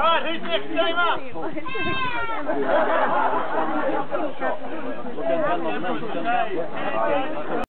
Alright, who's next team up?